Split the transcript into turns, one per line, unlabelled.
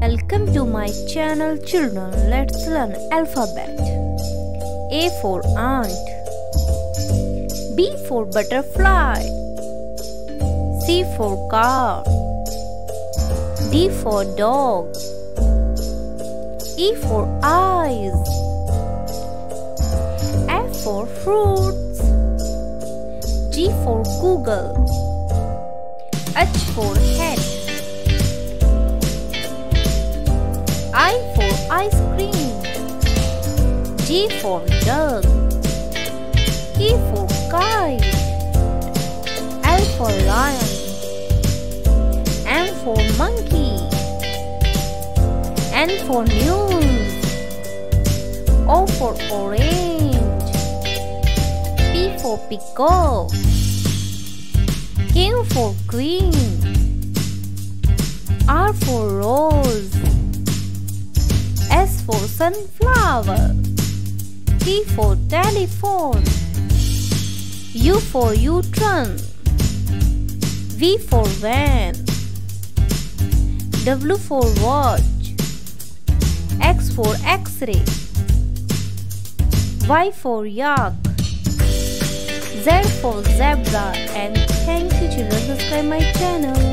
Welcome to my channel children. Let's learn alphabet. A for ant. B for butterfly. C for car. D for dog. E for eyes. F for fruits. G for Google. H for head ice cream. G for dog. E for kite L for lion. M for monkey. N for news O for orange. P for peacock Q for queen R for rose sunflower. T for telephone. U for U-turn. V for van. W for watch. X for x-ray. Y for yak. Z for zebra. And thank you children subscribe my channel